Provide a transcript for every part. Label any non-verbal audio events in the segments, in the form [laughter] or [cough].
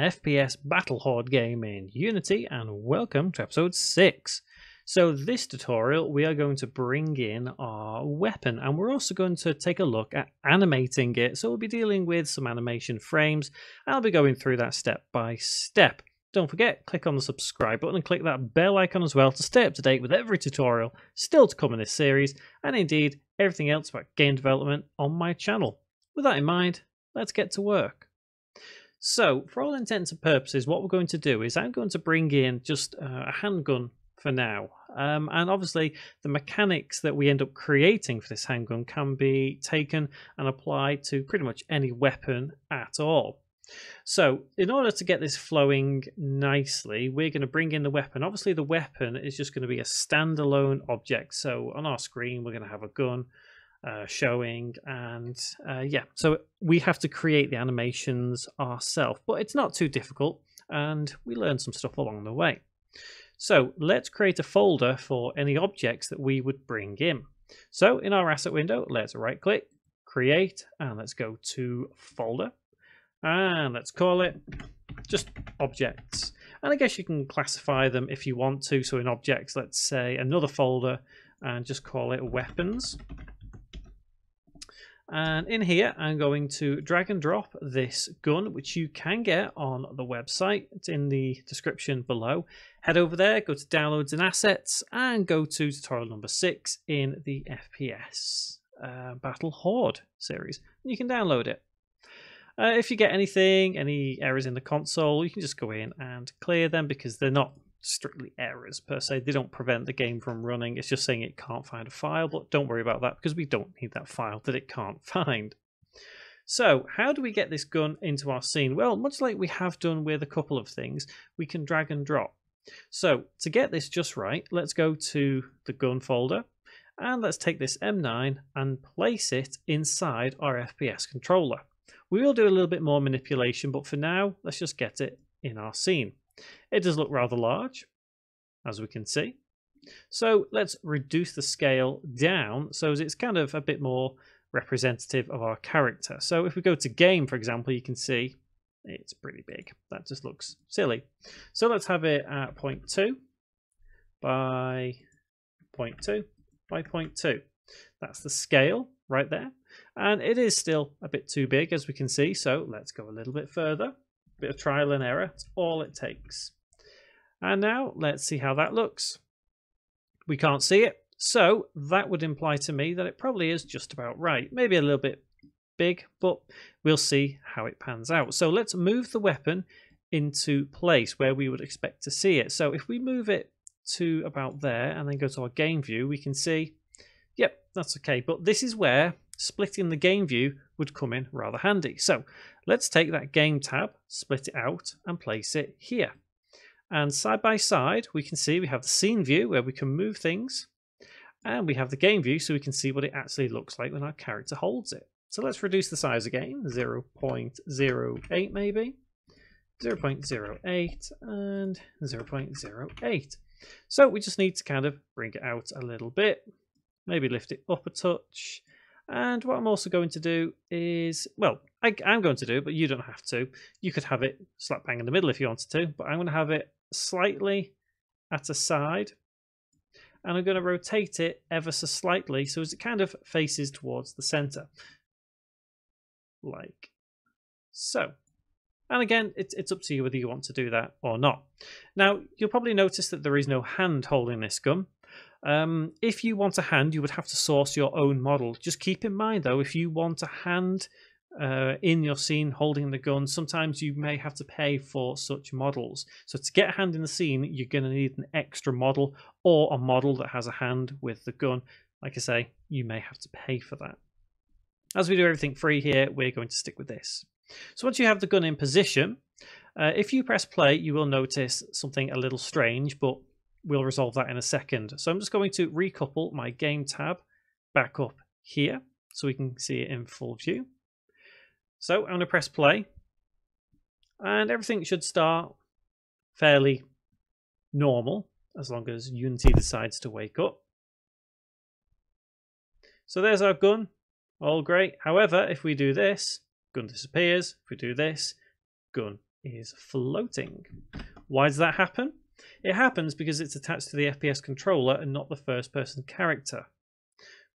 FPS Battle Horde game in Unity and welcome to episode 6. So this tutorial we are going to bring in our weapon and we're also going to take a look at animating it. So we'll be dealing with some animation frames I'll be going through that step by step. Don't forget, click on the subscribe button and click that bell icon as well to stay up to date with every tutorial still to come in this series and indeed everything else about game development on my channel. With that in mind, let's get to work. So, for all intents and purposes, what we're going to do is I'm going to bring in just uh, a handgun for now. Um, and obviously, the mechanics that we end up creating for this handgun can be taken and applied to pretty much any weapon at all. So, in order to get this flowing nicely, we're going to bring in the weapon. Obviously, the weapon is just going to be a standalone object. So, on our screen, we're going to have a gun uh, showing and uh, yeah so we have to create the animations ourselves but it's not too difficult and we learn some stuff along the way. So let's create a folder for any objects that we would bring in. So in our asset window let's right click create and let's go to folder and let's call it just objects. And I guess you can classify them if you want to so in objects let's say another folder and just call it weapons and in here, I'm going to drag and drop this gun, which you can get on the website. It's in the description below. Head over there, go to downloads and assets, and go to tutorial number six in the FPS uh, Battle Horde series. You can download it. Uh, if you get anything, any errors in the console, you can just go in and clear them because they're not strictly errors per se. They don't prevent the game from running. It's just saying it can't find a file, but don't worry about that because we don't need that file that it can't [laughs] find. So, how do we get this gun into our scene? Well, much like we have done with a couple of things, we can drag and drop. So, to get this just right, let's go to the gun folder and let's take this M9 and place it inside our FPS controller. We will do a little bit more manipulation, but for now, let's just get it in our scene. It does look rather large, as we can see. So let's reduce the scale down so it's kind of a bit more representative of our character. So if we go to game, for example, you can see it's pretty big. That just looks silly. So let's have it at 0.2 by 0.2 by 0.2. That's the scale right there. And it is still a bit too big, as we can see. So let's go a little bit further bit of trial and error. It's all it takes. And now let's see how that looks. We can't see it, so that would imply to me that it probably is just about right. Maybe a little bit big, but we'll see how it pans out. So let's move the weapon into place where we would expect to see it. So if we move it to about there and then go to our game view, we can see, yep, that's okay. But this is where splitting the game view would come in rather handy. So let's take that game tab, split it out and place it here. And side by side, we can see we have the scene view where we can move things and we have the game view so we can see what it actually looks like when our character holds it. So let's reduce the size again, 0 0.08 maybe, 0 0.08 and 0 0.08. So we just need to kind of bring it out a little bit, maybe lift it up a touch, and what I'm also going to do is, well, I, am going to do, but you don't have to. You could have it slap bang in the middle if you wanted to, but I'm going to have it slightly at a side. And I'm going to rotate it ever so slightly so as it kind of faces towards the center. Like so. And again, it's, it's up to you whether you want to do that or not. Now, you'll probably notice that there is no hand holding this gun. Um, if you want a hand, you would have to source your own model. Just keep in mind, though, if you want a hand uh, in your scene holding the gun, sometimes you may have to pay for such models. So to get a hand in the scene, you're going to need an extra model or a model that has a hand with the gun. Like I say, you may have to pay for that. As we do everything free here, we're going to stick with this. So once you have the gun in position, uh, if you press play, you will notice something a little strange, but we'll resolve that in a second. So I'm just going to recouple my game tab back up here so we can see it in full view. So I'm going to press play and everything should start fairly normal as long as Unity decides to wake up. So there's our gun, all great. However, if we do this, gun disappears. If we do this, gun is floating. Why does that happen? It happens because it's attached to the FPS controller and not the first person character.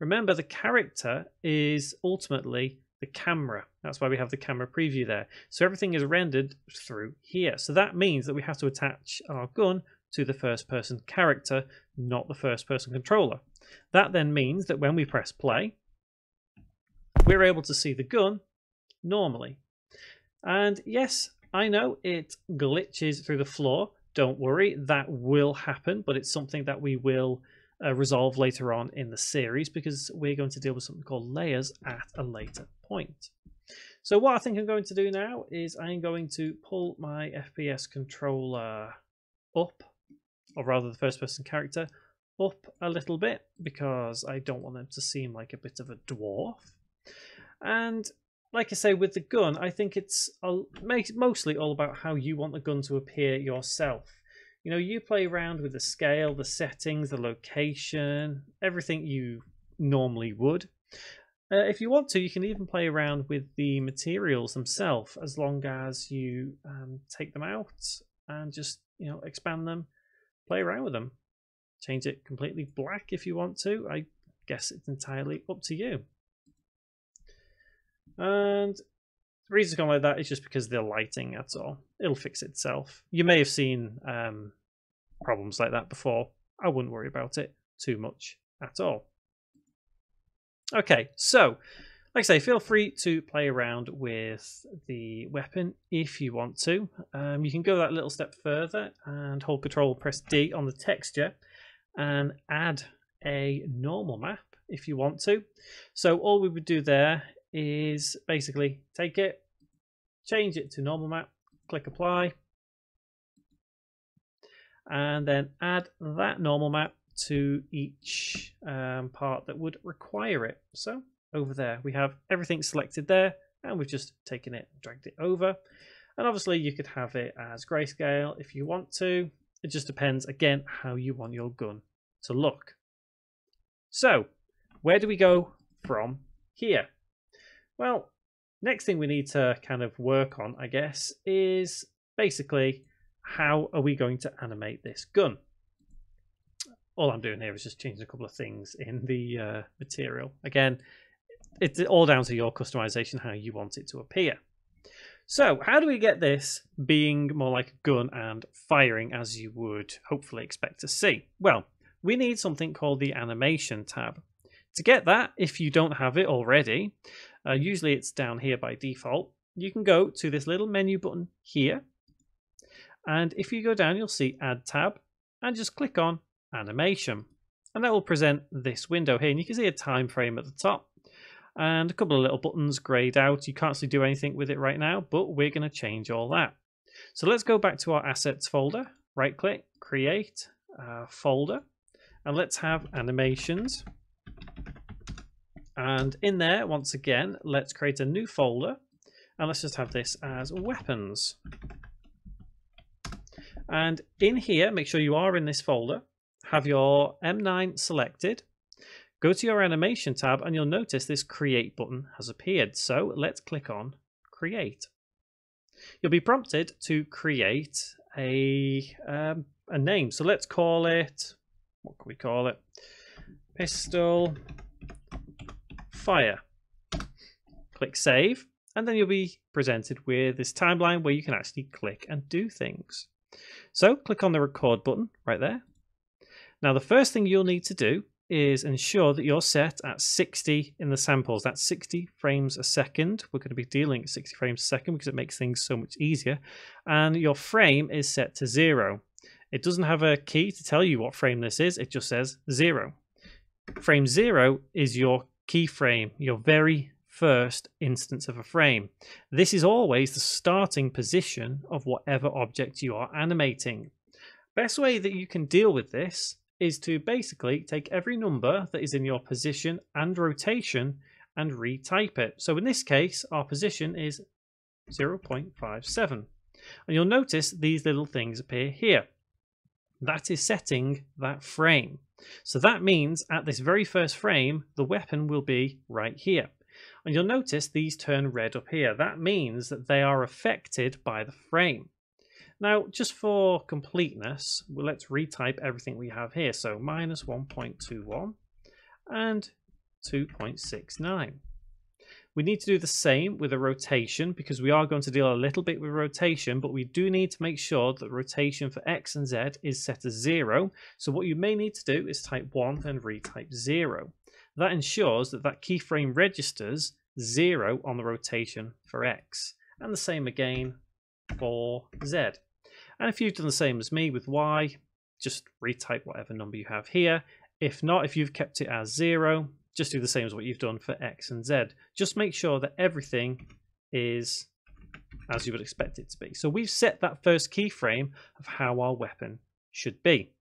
Remember, the character is ultimately the camera. That's why we have the camera preview there. So everything is rendered through here. So that means that we have to attach our gun to the first person character, not the first person controller. That then means that when we press play, we're able to see the gun normally. And yes, I know it glitches through the floor. Don't worry, that will happen, but it's something that we will uh, resolve later on in the series because we're going to deal with something called layers at a later point. So what I think I'm going to do now is I'm going to pull my FPS controller up, or rather the first person character, up a little bit because I don't want them to seem like a bit of a dwarf. And like I say, with the gun, I think it's mostly all about how you want the gun to appear yourself. You know, you play around with the scale, the settings, the location, everything you normally would. Uh, if you want to, you can even play around with the materials themselves as long as you um, take them out and just, you know, expand them, play around with them. Change it completely black if you want to. I guess it's entirely up to you. And the reason it's gone like that is just because the lighting, that's all. It'll fix itself. You may have seen um, problems like that before. I wouldn't worry about it too much at all. Okay, so like I say, feel free to play around with the weapon if you want to. Um, you can go that little step further and hold control, press D on the texture and add a normal map if you want to. So all we would do there is basically take it, change it to normal map, click apply, and then add that normal map to each um, part that would require it. So over there we have everything selected there and we've just taken it dragged it over. And obviously you could have it as grayscale if you want to. It just depends again how you want your gun to look. So where do we go from here? Well, next thing we need to kind of work on, I guess, is basically how are we going to animate this gun? All I'm doing here is just changing a couple of things in the uh, material. Again, it's all down to your customization, how you want it to appear. So, how do we get this being more like a gun and firing as you would hopefully expect to see? Well, we need something called the animation tab. To get that, if you don't have it already, uh, usually it's down here by default. You can go to this little menu button here. And if you go down, you'll see Add tab and just click on Animation. And that will present this window here. And you can see a time frame at the top and a couple of little buttons grayed out. You can't actually do anything with it right now, but we're going to change all that. So let's go back to our assets folder, right click, create uh, folder, and let's have animations. And in there, once again, let's create a new folder and let's just have this as weapons. And in here, make sure you are in this folder, have your M9 selected, go to your animation tab and you'll notice this create button has appeared. So let's click on create. You'll be prompted to create a, um, a name. So let's call it, what can we call it? Pistol fire. Click save, and then you'll be presented with this timeline where you can actually click and do things. So click on the record button right there. Now the first thing you'll need to do is ensure that you're set at 60 in the samples. That's 60 frames a second. We're going to be dealing at 60 frames a second because it makes things so much easier. And your frame is set to zero. It doesn't have a key to tell you what frame this is. It just says zero. Frame zero is your keyframe, your very first instance of a frame. This is always the starting position of whatever object you are animating. Best way that you can deal with this is to basically take every number that is in your position and rotation and retype it. So in this case, our position is 0.57. And you'll notice these little things appear here. That is setting that frame. So that means at this very first frame, the weapon will be right here. And you'll notice these turn red up here. That means that they are affected by the frame. Now, just for completeness, let's retype everything we have here. So minus 1.21 and 2.69. We need to do the same with a rotation because we are going to deal a little bit with rotation, but we do need to make sure that rotation for X and Z is set as zero. So what you may need to do is type one and retype zero. That ensures that that keyframe registers zero on the rotation for X and the same again for Z. And if you've done the same as me with Y, just retype whatever number you have here. If not, if you've kept it as zero, just do the same as what you've done for X and Z. Just make sure that everything is as you would expect it to be. So we've set that first keyframe of how our weapon should be.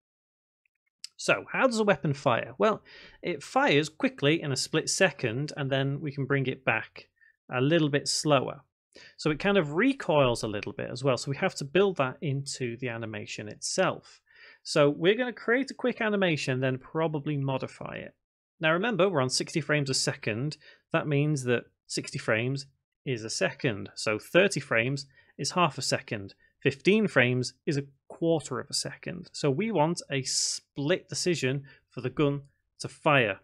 So how does a weapon fire? Well, it fires quickly in a split second and then we can bring it back a little bit slower. So it kind of recoils a little bit as well. So we have to build that into the animation itself. So we're going to create a quick animation, then probably modify it. Now remember, we're on 60 frames a second. That means that 60 frames is a second. So 30 frames is half a second. 15 frames is a quarter of a second. So we want a split decision for the gun to fire.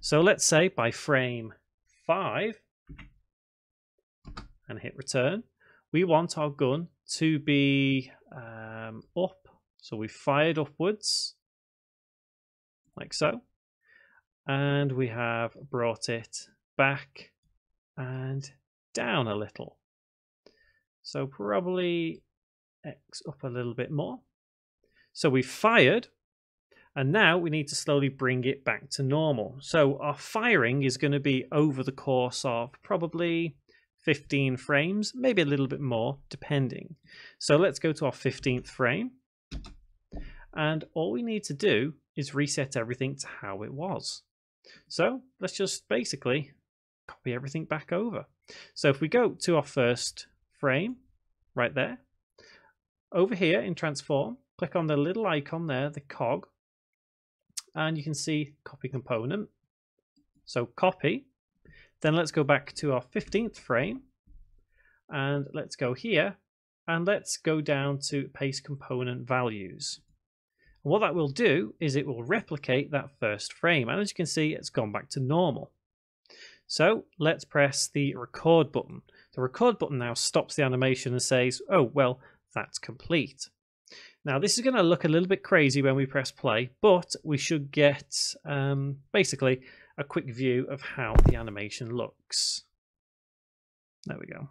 So let's say by frame 5 and hit return, we want our gun to be um, up. So we fired upwards like so and we have brought it back and down a little. So probably X up a little bit more. So we fired and now we need to slowly bring it back to normal. So our firing is going to be over the course of probably 15 frames, maybe a little bit more, depending. So let's go to our 15th frame. And all we need to do is reset everything to how it was. So let's just basically copy everything back over. So if we go to our first frame right there, over here in transform, click on the little icon there, the cog, and you can see copy component. So copy, then let's go back to our 15th frame and let's go here and let's go down to paste component values what that will do is it will replicate that first frame. And as you can see, it's gone back to normal. So let's press the record button. The record button now stops the animation and says, oh, well, that's complete. Now, this is going to look a little bit crazy when we press play, but we should get um, basically a quick view of how the animation looks. There we go.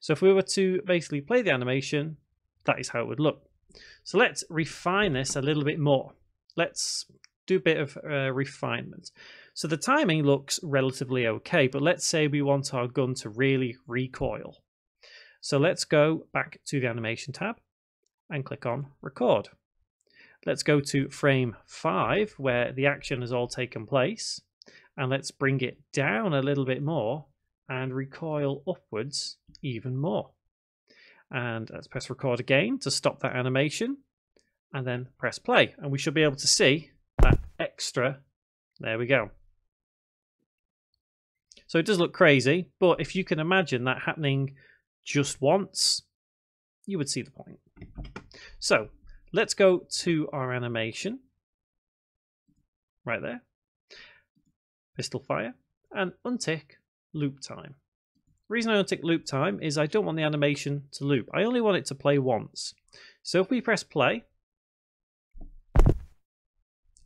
So if we were to basically play the animation, that is how it would look. So let's refine this a little bit more. Let's do a bit of uh, refinement. So the timing looks relatively okay, but let's say we want our gun to really recoil. So let's go back to the animation tab and click on record. Let's go to frame 5 where the action has all taken place and let's bring it down a little bit more and recoil upwards even more. And let's press record again to stop that animation and then press play. And we should be able to see that extra. There we go. So it does look crazy, but if you can imagine that happening just once, you would see the point. So let's go to our animation right there. Pistol fire and untick loop time reason I don't tick loop time is I don't want the animation to loop. I only want it to play once. So if we press play,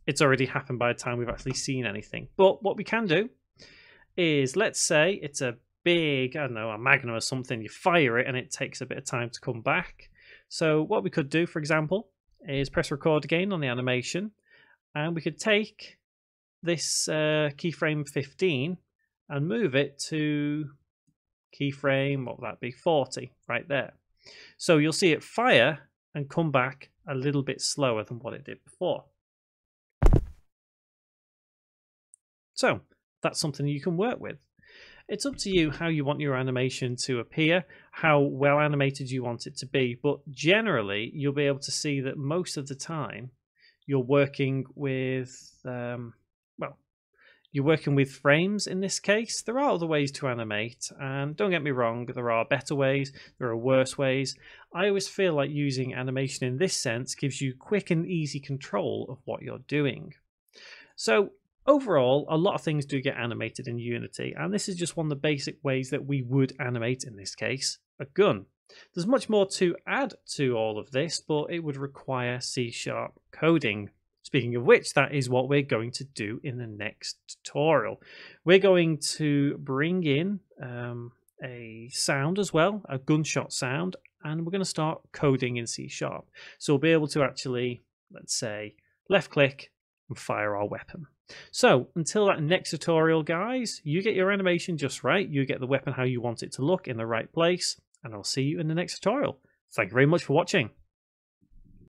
it's already happened by the time we've actually seen anything. But what we can do is, let's say it's a big, I don't know, a Magnum or something, you fire it and it takes a bit of time to come back. So what we could do, for example, is press record again on the animation and we could take this uh, keyframe 15 and move it to keyframe, what would that be? 40 right there. So you'll see it fire and come back a little bit slower than what it did before. So that's something you can work with. It's up to you how you want your animation to appear, how well animated you want it to be, but generally you'll be able to see that most of the time you're working with, um, you're working with frames in this case, there are other ways to animate, and don't get me wrong, there are better ways, there are worse ways. I always feel like using animation in this sense gives you quick and easy control of what you're doing. So, overall, a lot of things do get animated in Unity, and this is just one of the basic ways that we would animate in this case a gun. There's much more to add to all of this, but it would require C sharp coding. Speaking of which, that is what we're going to do in the next tutorial. We're going to bring in um, a sound as well, a gunshot sound, and we're going to start coding in C Sharp. So we'll be able to actually, let's say, left click and fire our weapon. So until that next tutorial, guys, you get your animation just right. You get the weapon how you want it to look in the right place, and I'll see you in the next tutorial. Thank you very much for watching.